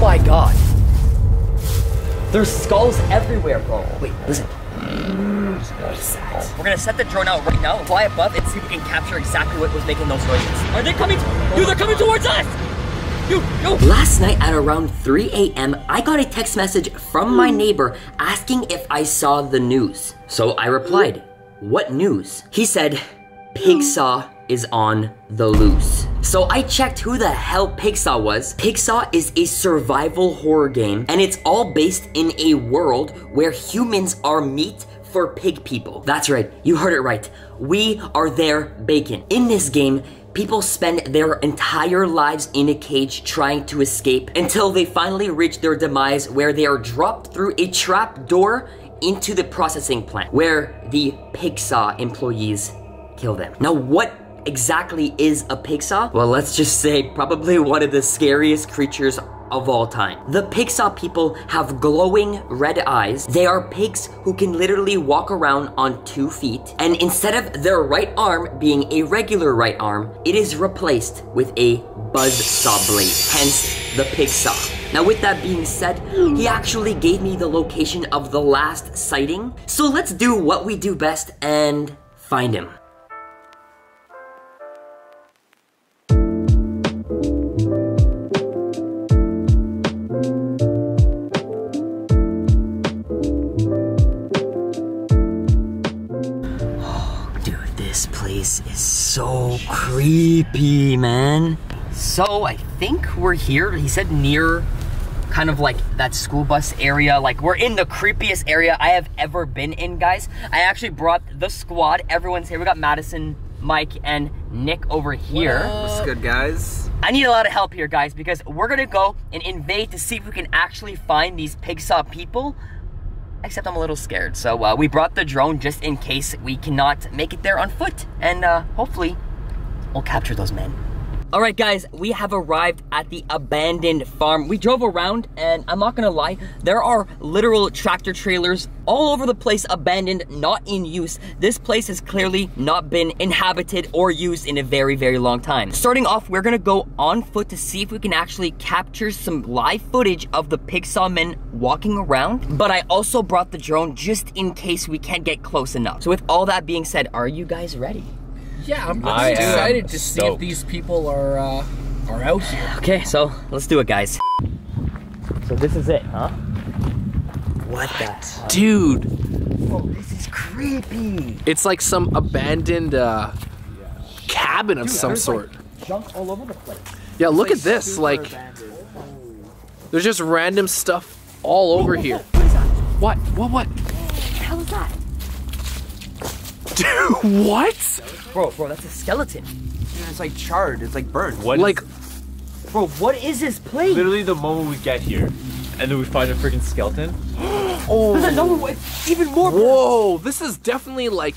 my god. There's skulls everywhere, bro. Wait, listen. We're gonna set the drone out right now, fly above, and see if we can capture exactly what was making those noises. Are they coming? Dude, they're coming towards us! Dude, no! Last night at around 3 a.m., I got a text message from my neighbor asking if I saw the news. So I replied, What news? He said, Pigsaw is on the loose. So I checked who the hell Pigsaw was. Pigsaw is a survival horror game, and it's all based in a world where humans are meat for pig people. That's right, you heard it right. We are their bacon. In this game, people spend their entire lives in a cage trying to escape until they finally reach their demise where they are dropped through a trap door into the processing plant where the Pigsaw employees kill them. Now, what exactly is a pigsaw? Well, let's just say probably one of the scariest creatures of all time. The pigsaw people have glowing red eyes. They are pigs who can literally walk around on two feet. And instead of their right arm being a regular right arm, it is replaced with a buzz saw blade, hence the pigsaw. Now with that being said, he actually gave me the location of the last sighting. So let's do what we do best and find him. Creepy, man. So I think we're here. He said near kind of like that school bus area. Like we're in the creepiest area I have ever been in, guys. I actually brought the squad. Everyone's here. We got Madison, Mike, and Nick over here. What's good, guys? I need a lot of help here, guys, because we're gonna go and invade to see if we can actually find these pigsaw people. Except I'm a little scared. So uh, we brought the drone just in case we cannot make it there on foot. And uh, hopefully, we'll capture those men. All right, guys, we have arrived at the abandoned farm. We drove around, and I'm not gonna lie, there are literal tractor trailers all over the place, abandoned, not in use. This place has clearly not been inhabited or used in a very, very long time. Starting off, we're gonna go on foot to see if we can actually capture some live footage of the pigsaw men walking around. But I also brought the drone just in case we can't get close enough. So with all that being said, are you guys ready? Yeah, I'm, I I'm excited to see if stoked. these people are uh, are out here. Okay, so let's do it, guys. So this is it, huh? What the? Dude, Oh, this is creepy. it's like some abandoned uh, cabin of some there's, sort. Like, junk all over the place. yeah, look at this. Like, there's just random stuff all over here. What is that? What? What? What? What the hell is that? Dude, what? Bro, bro, that's a skeleton. It's like charred. It's like burnt. What? Like, Bro, what is this place? literally the moment we get here, and then we find a freaking skeleton. Oh. There's another one. Even more. whoa, this is definitely like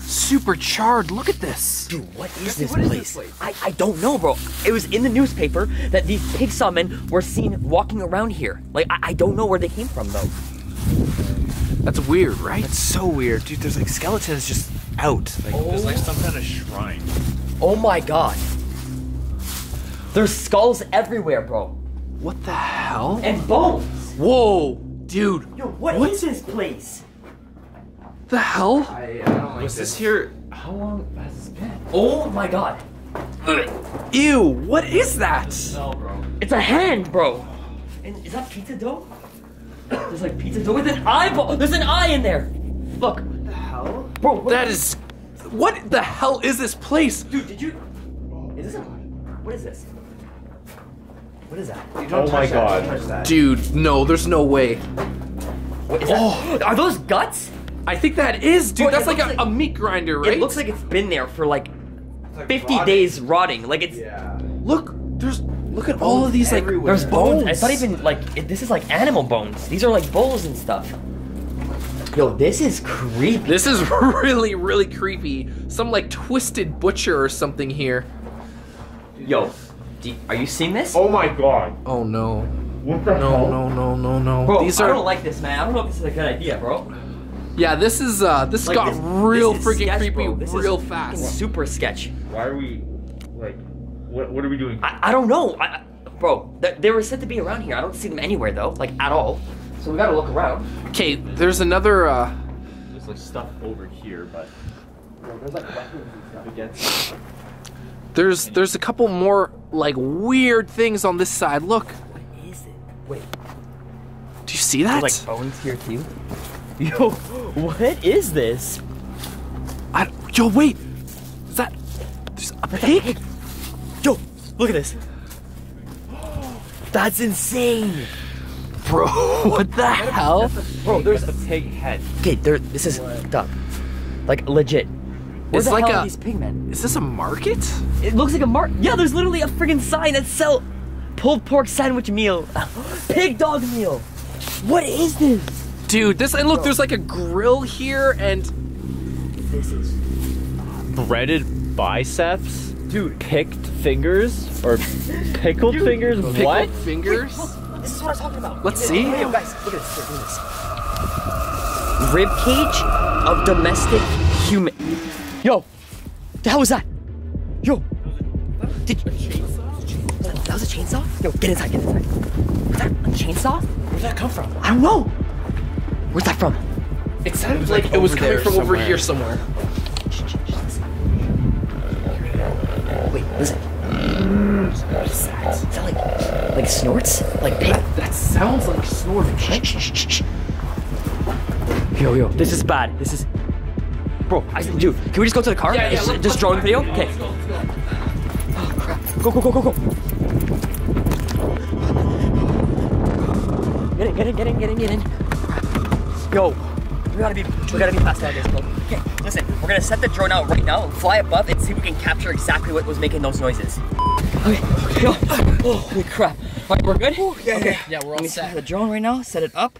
super charred. Look at this. Dude, what is this what is place? this place? I, I don't know, bro. It was in the newspaper that these pigsaw men were seen walking around here. Like, I, I don't know where they came from, though. That's weird, right? It's so weird, dude. There's like skeletons just out. Like, oh. There's like some kind of shrine. Oh my god. There's skulls everywhere, bro. What the hell? And bones. Whoa, dude. Yo, what is What's- this place? The hell? I, I don't like Was this here? How long has this been? Oh my god. Ew, what is that? No, bro. It's a hand, bro. And is that pizza dough? There's like pizza dough with an eyeball. There's an eye in there. Look. What the hell? Bro, what That is. What the hell is this place? Dude, did you? Is this a? What is this? What is that? Don't Oh touch my that, God. Don't touch that. Dude, no, there's no way. What is that? Oh. Are those guts? I think that is, dude. Bro, That's like a, like- a meat grinder, right? It looks like it's been there for like like 50 rotting. days rotting. Like it's Yeah. Look, there's. Look at all of these, like. everywhere. there's bones. bones. It's not even like it, this is like animal bones. These are like bowls and stuff. Yo, this is creepy. This is really, really creepy. Some, like, twisted butcher or something here. Yo, do, are you seeing this? Oh my god. Oh, no. What the No, no, no, no, no. Bro, these I are. don't like this, man. I don't know if this is a good idea, bro. yeah, this is, uh, this Like, got this- real this freaking sketch, creepy. This real fucking fast. Super sketch. Why are we like? What What are we doing? I, I don't know. I, I- Bro, th- they were said to be around here. I don't see them anywhere though, like at all. So we gotta look around. Okay, there's another. uh There's like stuff over here, but There's like weapons and stuff. against. There's there's a couple more like weird things on this side. Look, What is it? Wait, do you see that? there's like bones here too. Yo, what is this? I, yo, wait. Is that? There's a pig. Yo, look at this. That's insane. Bro, what the hell? Bro, there's a pig head. okay. There, this is duck. Like legit. Where It's the like hell a- are these pigmen? Is this a market? It looks like a market. Yeah, there's literally a freaking sign that sell pulled pork sandwich meal, pig dog meal. What is this? Dude, this and look, there's like a grill here and This is Breaded biceps, dude. Picked fingers or pickled fingers. pickled what? fingers. this is what I'm talking about. Let's Yo, see. Yo, guys, look at this. Here, look at this. Rib cage of domestic human. Yo, the hell was that? Yo, did that, that was a chainsaw? Yo, get inside, get inside. Was that a chainsaw? Where'd that come from? I don't know. Where's that from? It sounded like, it was coming there from over here somewhere. Wait, listen. What is that? Is that like, like snorts? Like pig? That sounds like snorting. Yo, yo, this is bad. This is. Bro, I, dude, can we just go to the car? Yeah, yeah, Just- let's- just let's drone go. video? Okay. Oh, crap. Go, go, go, go, go. Get in, get in, get in, get in, get in. Yo, we gotta be, we gotta be fast at this, bro. Okay, listen, we're gonna set the drone out right now, fly above, and see if we can capture exactly what was making those noises. Okay, yo, oh, holy crap. All right, we're good? okay. Yeah, we're all Let me set. set the drone right now, set it up.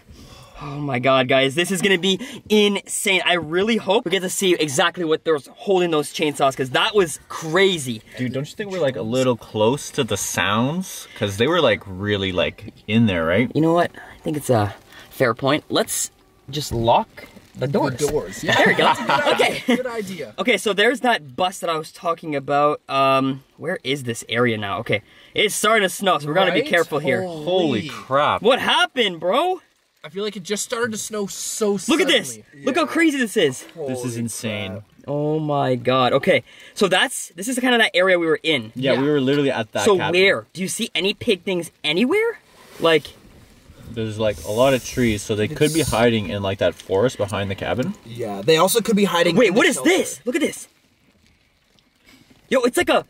Oh my god, guys, this is gonna be insane. I really hope we get to see exactly what there's holding those chainsaws, because that was crazy. Dude, don't you think we're like a little close to the sounds? Because they were like really like in there, right? You know what? I think it's a fair point. Let's just lock the doors. The doors. Yeah. There we go. okay. Good idea. Okay, so there's that bus that I was talking about. Um, where is this area now? Okay, it's starting to snow, so we're gonna be careful here. Holy crap. What happened, bro? I feel like it just started to snow so Look at this. suddenly. Look how crazy this is. This is insane. Oh my god. Okay, so that's this is kind of that area we were in. Yeah, we were literally at that so cabin. where? Do you see any pig things anywhere? Like, There's like a lot of trees, so they could be hiding in like that forest behind the cabin. Yeah, they also could be hiding. wait, in what the is shelter. this? Look at this. Yo, it's like a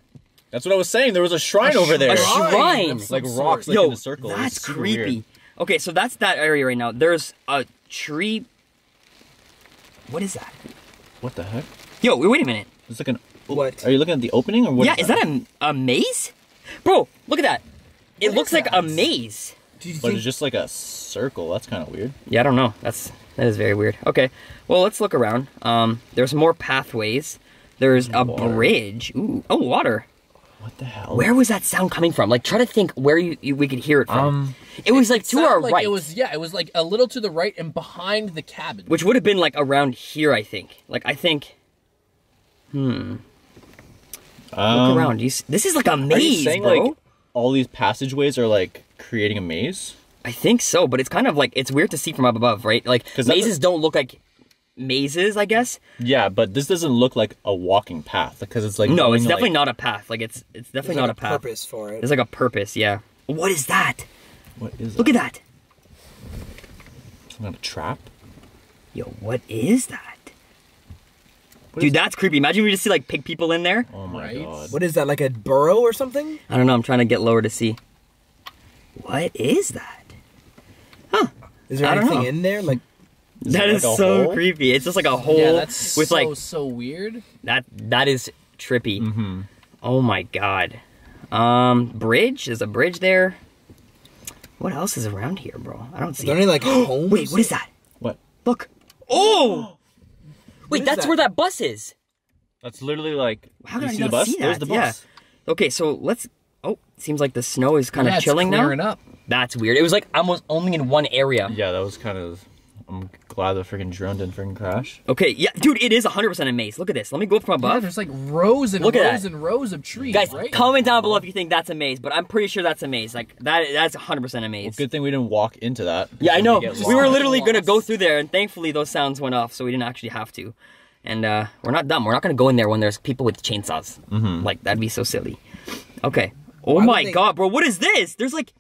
That's what I was saying. There was a shrine over there. a shrine. of like rocks like Yo, in a circle. That's creepy. weird. Okay, so that's that area right now. There's a tree. What is that? What the heck? Yo, wait, wait a minute. It's like an. What? Are you looking at the opening or what? yeah, is that a, a maze? Bro, look at that. It What looks is like a maze. Do you But think it's just like a circle. That's kind of weird. Yeah, I don't know. That's that is very weird. Okay, well let's look around. Um, there's more pathways. There's a Water. bridge. Ooh, oh water. What the hell? Where was that sound coming from? Like, try to think where you, you we could hear it from. Um, it was like It to our like right, It was yeah. It was like a little to the right and behind the cabin. which would have been like around here. I think. Like, I think. Hmm. Look um, around. You, this is like a Are you maze, saying bro. like all these passageways are like creating a maze? I think so, but it's kind of like it's weird to see from up above, right? Like 'Cause that's mazes don't look like mazes, I guess. Yeah, but this doesn't look like a walking path because it's like No, it's definitely like- not a path. Like it's it's definitely there's not like a path. purpose for it? There's like a purpose, yeah. What is that? What is Look at that. Some kind of trap? Yo, what is that? What Dude, is- that's creepy. Imagine we just see like pig people in there. Oh my Right? god. What is that? Like a burrow or something? I don't know. I'm trying to get lower to see. What is that? Is there I don't anything know. in there? Like Is that it is like so hole? creepy. It's just like a hole yeah, that's with so like so weird. that. That is trippy. Mm-hmm. Oh my god. Um, bridge. There's a bridge there. What else is around here, bro? I don't are see. there any like homes? Wait, what is that? What? Look. Oh. Wait, that's that? where that bus is. That's literally like. How you did I see not the bus? see There's that? the Yeah. bus. Okay, so let's. Oh, seems like the snow is kind of yeah, it's chilling now. clearing up. That's weird. It was like almost only in one area. Yeah, that was kind of I'm glad the freaking drone didn't freaking crash. Okay, yeah, dude, it is 100% a maze. Look at this. Let me go up from above. Yeah, above. there's like rows and Look at rows that. and rows of trees, Guys, right? comment down below if you think that's a maze, but I'm pretty sure that's a maze. Like that, that's 100% a maze. Good thing we didn't walk into that. Yeah, I know. We were literally gonna go through there, and thankfully those sounds went off, so we didn't actually have to. And uh, we're not dumb. We're not gonna go in there when there's people with chainsaws. Mm-hmm. Like that'd be so silly. Okay. Oh Why my they- god, bro! What is this? There's like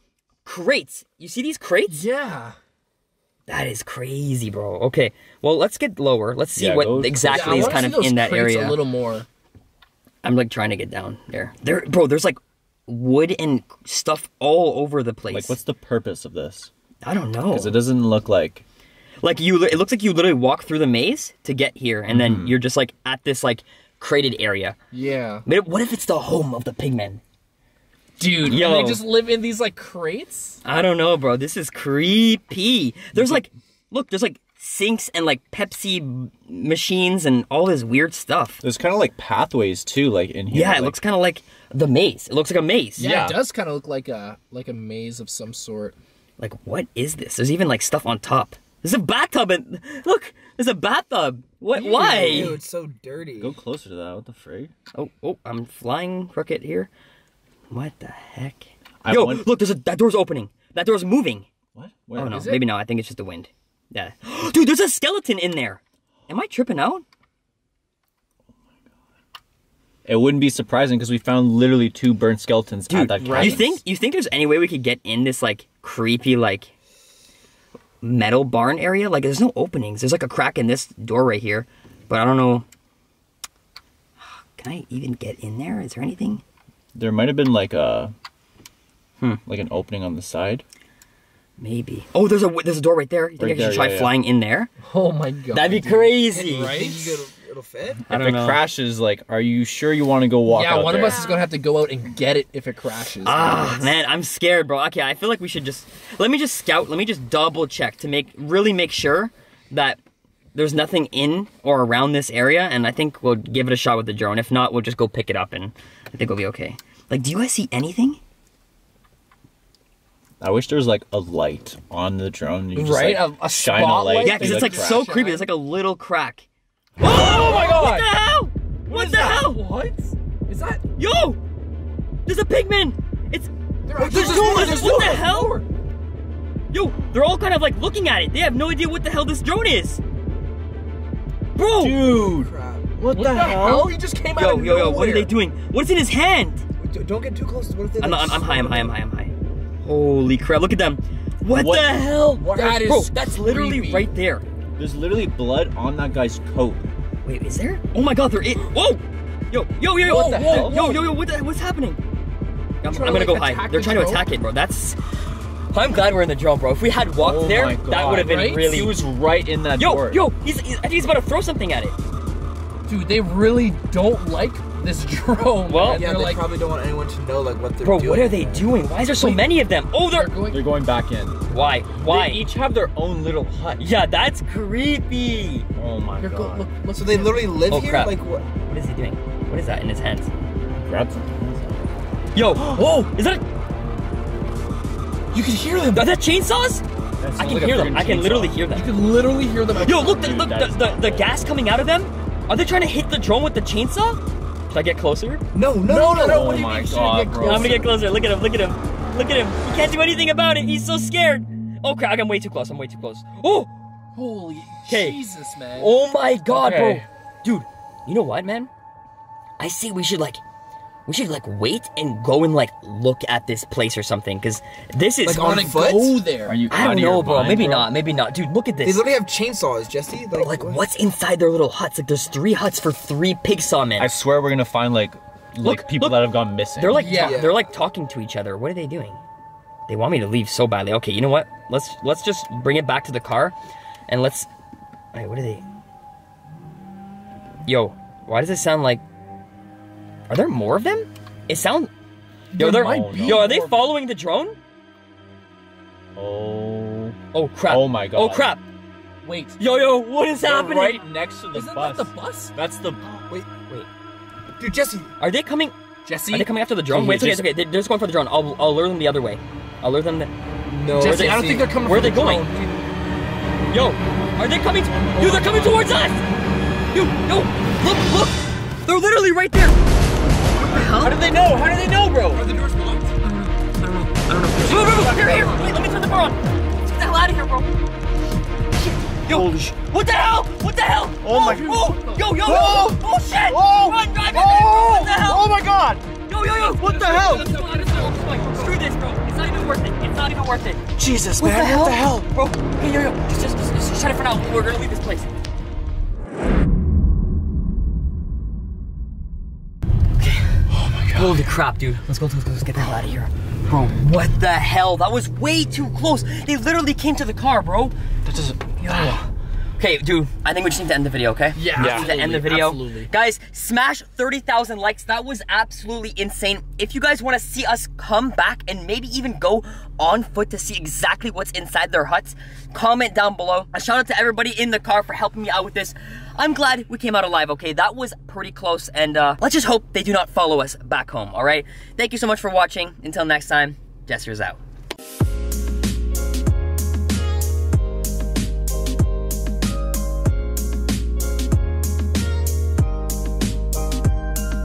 crates. You see these crates? yeah. That is crazy, bro. Okay. Well, let's get lower. Let's see Yeah, what go- exactly yeah, is kind of in that area. A little more. I'm like trying to get down there. There, bro. There's like wood and stuff all over the place. Like, what's the purpose of this? I don't know. Because it doesn't look like. Like you, it looks like you literally walk through the maze to get here, and Mm-hmm. then you're just like at this like crated area. Yeah. But what if it's the home of the pigmen? Dude, Yo. and they just live in these like crates? I don't know, bro. This is creepy. There's like, look, there's like sinks and like Pepsi machines and all this weird stuff. There's kind of like pathways too, like in here. Yeah, it like- looks kind of like the maze. It looks like a maze. Yeah, Yeah. it does kind of look like a like a maze of some sort. Like, what is this? There's even like stuff on top. There's a bathtub and look, there's a bathtub. What? Ew, Why? it's so dirty. Go closer to that. What the frig? Oh, oh, I'm flying crooked here. What the heck? I Yo, want- look, there's a that door's opening. That door's moving. What? Where? Oh no, maybe not. I think it's just the wind. Yeah. Dude, there's a skeleton in there. Am I tripping out? It wouldn't be surprising because we found literally two burnt skeletons Dude, at that cabin. you think you think there's any way we could get in this like creepy like metal barn area? Like there's no openings. There's like a crack in this door right here, but I don't know. Can I even get in there? Is there anything? There might have been like a, Hmm. like an opening on the side? Maybe. Oh, there's a there's a door right there. You think Right I should there, try yeah, yeah. flying in there? Oh my god. That'd be dude. crazy. Right? Think you it'll fit? I if don't it know. crashes, like, are you sure you want to go walk Yeah, out one there? of us is gonna have to go out and get it if it crashes. Ah, man, I'm scared, bro. Okay, I feel like we should just let me just scout. Let me just double check to make really make sure that there's nothing in or around this area, and I think we'll give it a shot with the drone. If not, we'll just go pick it up, and I think we'll be okay. Like, do you guys see anything? I wish there was like a light on the drone. You just, Right? like, A- a shine a spotlight? light. Yeah, because it's like crack. so creepy. It's like a little crack. Oh, oh, oh my god! What the hell? What, the hell? What? Is that? Yo! There's a pigman. It's There there's actually- no what, there's what no the one. hell? Yo, they're all kind of like looking at it. They have no idea what the hell this drone is. Bro! Dude, Crap. what, What the hell? He just came out Yo, of yo, yo, yo, what are they doing? What's in his hand? Don't get too close. What if they? I'm, like, I'm, I'm high, I'm high, I'm high, I'm high. Holy crap, look at them. What, What- the hell? That is Bro, that's literally creepy. right there. There's literally blood on that guy's coat. Wait, is there? Oh my god, there is. Whoa! Yo, yo, yo, yo, Whoa, what the whoa, hell? Yo, whoa. yo, yo, what the, what's happening? I'm, I'm trying gonna to, go like, high. attack They're the trying to drone? attack it, bro. That's. I'm glad we're in the drone, bro. If we had walked Oh there, my that would have been right? really. He was right in that yo, door. yo, he's, he's, I think he's about to throw something at it. Dude, they really don't like this drone. Well- Yeah, they're like, probably don't want anyone to know like what they're Bro, doing. what are they doing? Why is there so Wait. many of them? Oh, they're. they're going. They're going back in. Why? Why? They each have their own little hut. Yeah, that's creepy. Oh my They're go, god. look, look, So they literally live Oh, here? crap. Like what? What is he doing? What is that in his hands? Grab something. Yo, whoa, oh, is that? You can hear them. Are that chainsaws? I can hear them. I can literally hear them. You can literally hear them. Yo, look, the, Dude, look, the, the, not the gas coming out of them. Are they trying to hit the drone with the chainsaw? Should I get closer? No, no, No, no, no. Oh What do you my mean? God, get bro. I'm gonna get closer. Look at him. Look at him. Look at him. He can't do anything about it. He's so scared. Oh crap! I'm way too close. I'm way too close. Oh, Holy 'Kay. Jesus, man. oh my God, Okay. bro, dude. You know what, man? I say we should like, we should like wait and go and like look at this place or something, cause this is. Like, I on want to foot? go there. Are you I don't know, bro. mind, Maybe bro? not. Maybe not, dude. Look at this. They this. literally have chainsaws, Jesse. Like, Like, what? what's inside their little huts? Like, there's three huts for three pigsaw men. I swear we're gonna find like like Look, people look. that have gone missing. They're like Yeah. ta- they're like talking to each other. What are they doing? They want me to leave so badly. Okay, you know what? Let's let's just bring it back to the car, and let's. Wait, what are they? Yo, why does it sound like? Are there more of them? It sound. Yo, There they're. might be yo, are they following the drone? oh, Oh crap! Oh my oh, god. Oh crap! Wait. Yo, yo, what is They're happening? right next to the Isn't bus. that the bus? That's the. Wait, Wait, dude, Jesse. are they coming? Jesse? Are they coming after the drone? He Wait, it's okay, it's okay. They're just going for the drone. I'll, I'll lure them the other way. I'll lure them. The... No, Jesse, they- I don't think they're coming Where are they the going? drone. Yo, Are they coming? Dude, they're coming towards us! Dude, no, look, look! They're literally right there! What the hell? How did they know? How did they know, bro? Are the doors locked? Bro, bro, bro, here, here! Wait, let me turn the car on! Let's get the hell out of here, bro! Shit. Yo, Holy sh- what the hell? What the hell? Oh my- Oh, yo, yo, yo! Oh! Oh, shit! Oh! Run, drive! Oh! What the hell? Oh my god! Yo, yo, yo! What the hell? Screw this, bro. It's not even worth it. It's not even worth it. Jesus, What man, the hell? what the hell? Bro, hey, yo, yo, just, just, just, just shut it for now. We're gonna leave this place. Holy crap, dude. Let's go, let's go, let's get the hell out of here. Bro, what the hell? That was way too close. They literally came to the car, bro. That doesn't. Yo. Okay, dude, I think we just need to end the video, okay? Yeah, just to end the video. absolutely. Guys, smash 30,000 likes. That was absolutely insane. If you guys want to see us come back and maybe even go on foot to see exactly what's inside their huts, comment down below. A shout out to everybody in the car for helping me out with this. I'm glad we came out alive, okay? That was pretty close, and uh, let's just hope they do not follow us back home, all right? Thank you so much for watching. Until next time, Jester's out.